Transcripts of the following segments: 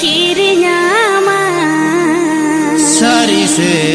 kirinya ma sari se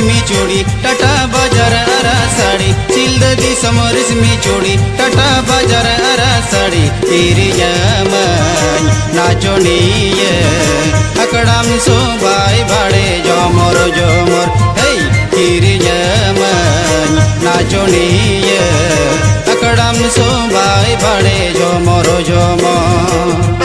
समरस मी चोडी, टाटा बाज़ार अरा साडी चिल्ददी समरस मी चोडी, टाटा बाज़ार अरा साडी तिरियामन नाचोनीय अकड़ाम सो बाय भाड़े जोमर जोमर हे तिरियामन नाचोनीय अकड़ाम सो बाय भाड़े जोमर जोमर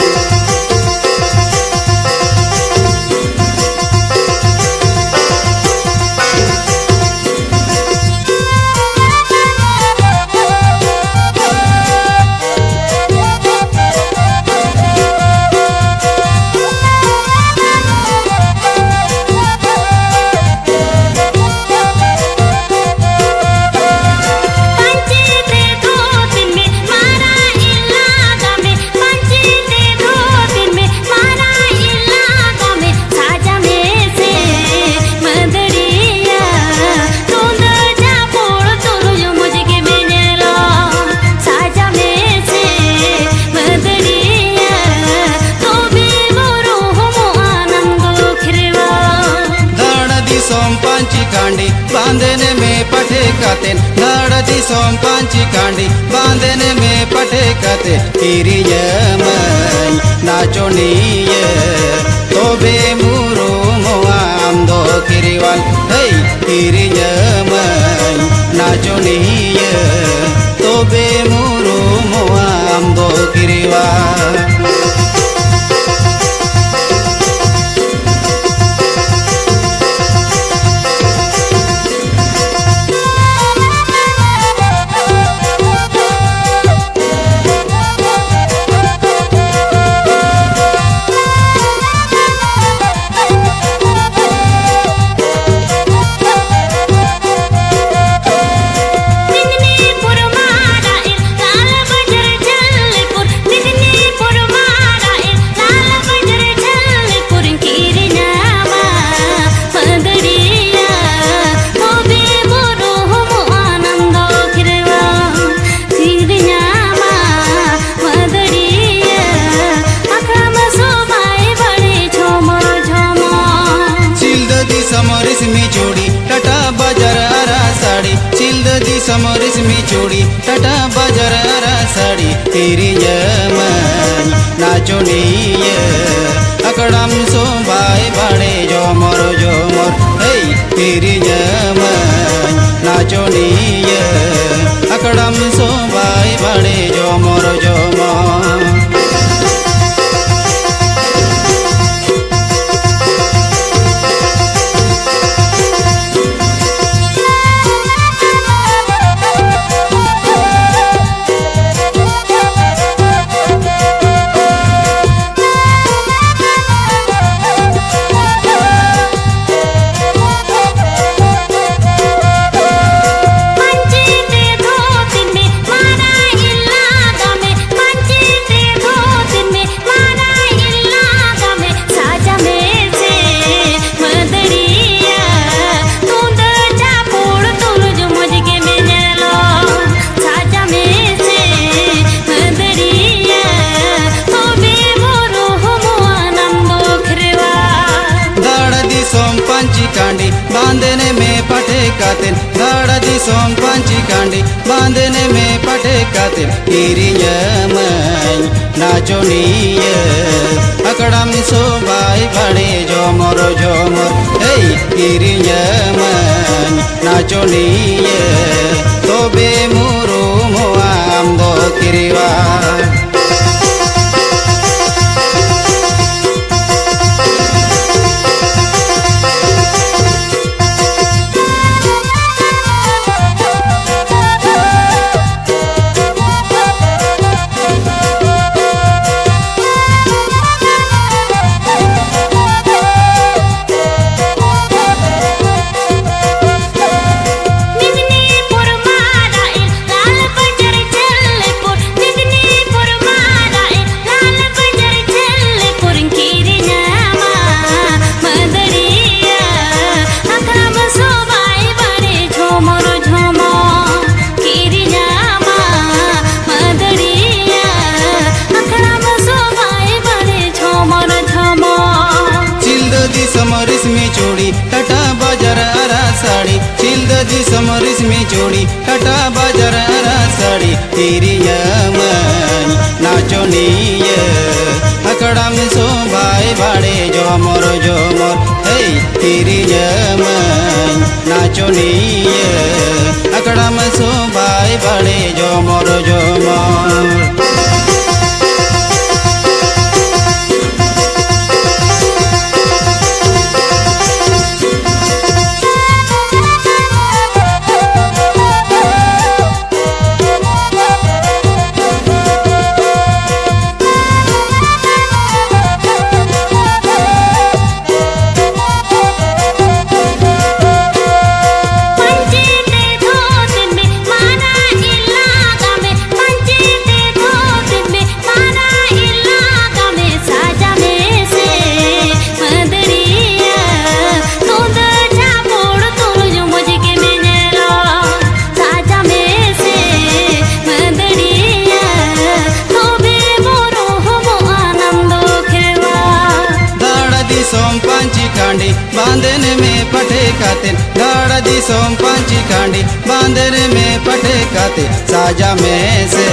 सोमपांची कांडी बांधने में पठे कातेन धाडदी सोमपांची कांडी बांधने में पठे काते तिरियमन नाचोनीय तोबे मुरो मोआम दो किरिवाल हे तिरियमन नाचोनीय चिल्ददी समरिस मी चोडी टटा बाज़ार साडी तेरी यमन नहीं अकड़म सो भाई बड़े जो मरो, जो मोर तेरी यमन नाचो अकड़म बांधने में पठे कातिल तिरियमन नाचोनीय अकड़म सो भाई बड़े जो मोर जो मोर। हे तिरियमन नाचोनीय तो बे मुरो मोआम दो किरिवा। दिसम रेशमी चूड़ी टाटा बाज़ार आरा साड़ी तिरियमन नाचनीय अकड़ा में सो भाई भाड़े, जो मोर जो मोर हे तिरियमन नाचनीय अकड़ा में सो भाई भाड़े, जो मोर जो मोर में पटे खाते दाड़ा दी सोम पांची कांडी, बांदर में पटे खाते साजा में से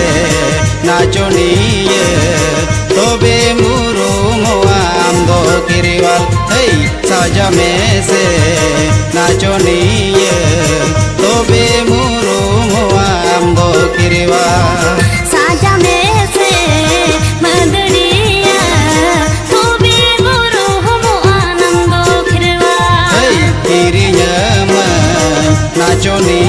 नाचो नीये। तो बे मुरो मुआ, आमदो किरिवाल साजा में से नाचो नीये। নাচনী